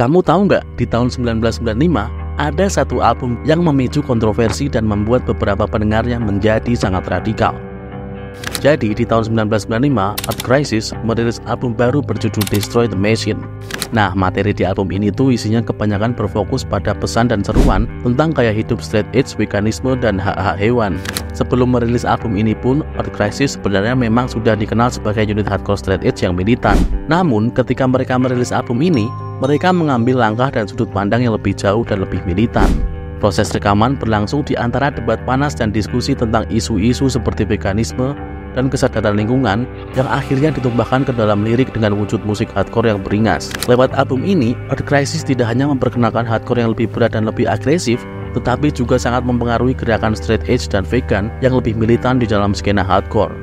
Kamu tahu nggak, di tahun 1995 ada satu album yang memicu kontroversi dan membuat beberapa pendengarnya menjadi sangat radikal. Jadi di tahun 1995, Art Crisis merilis album baru berjudul Destroy the Machine. Nah, materi di album ini tuh isinya kebanyakan berfokus pada pesan dan seruan tentang gaya hidup straight edge, veganisme, dan hak-hak hewan. Sebelum merilis album ini pun, Art Crisis sebenarnya memang sudah dikenal sebagai unit hardcore straight edge yang militan. Namun, ketika mereka merilis album ini, mereka mengambil langkah dan sudut pandang yang lebih jauh dan lebih militan. Proses rekaman berlangsung di antara debat panas dan diskusi tentang isu-isu seperti veganisme, dan kesadaran lingkungan yang akhirnya ditumpahkan ke dalam lirik dengan wujud musik hardcore yang beringas. Lewat album ini, Earth Crisis tidak hanya memperkenalkan hardcore yang lebih berat dan lebih agresif, tetapi juga sangat mempengaruhi gerakan straight edge dan vegan yang lebih militan di dalam skena hardcore.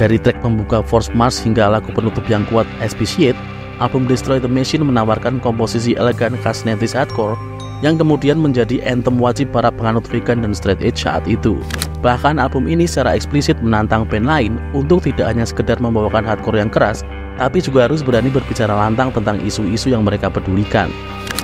Dari track pembuka Force Mars hingga lagu penutup yang kuat Expatiate, album Destroy the Machine menawarkan komposisi elegan khas 90s hardcore yang kemudian menjadi anthem wajib para penganut vegan dan straight edge saat itu. Bahkan album ini secara eksplisit menantang band lain untuk tidak hanya sekedar membawakan hardcore yang keras, tapi juga harus berani berbicara lantang tentang isu-isu yang mereka pedulikan.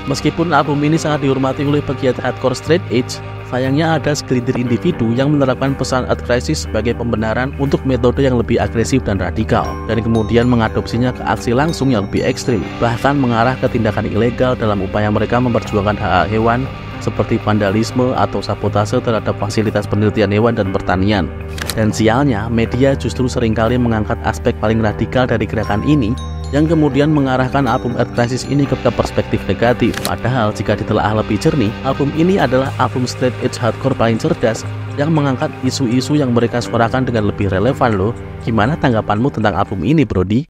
Meskipun album ini sangat dihormati oleh pegiat hardcore straight edge, sayangnya ada segelintir individu yang menerapkan pesan Art Crisis sebagai pembenaran untuk metode yang lebih agresif dan radikal, dan kemudian mengadopsinya ke aksi langsung yang lebih ekstrim, bahkan mengarah ke tindakan ilegal dalam upaya mereka memperjuangkan hak-hak hewan seperti vandalisme atau sabotase terhadap fasilitas penelitian hewan dan pertanian. Dan sialnya, media justru sering kali mengangkat aspek paling radikal dari gerakan ini yang kemudian mengarahkan album Earth Crisis ini ke perspektif negatif. Padahal jika ditelaah lebih jernih, album ini adalah album straight edge hardcore paling cerdas yang mengangkat isu-isu yang mereka suarakan dengan lebih relevan loh. Gimana tanggapanmu tentang album ini, Brody?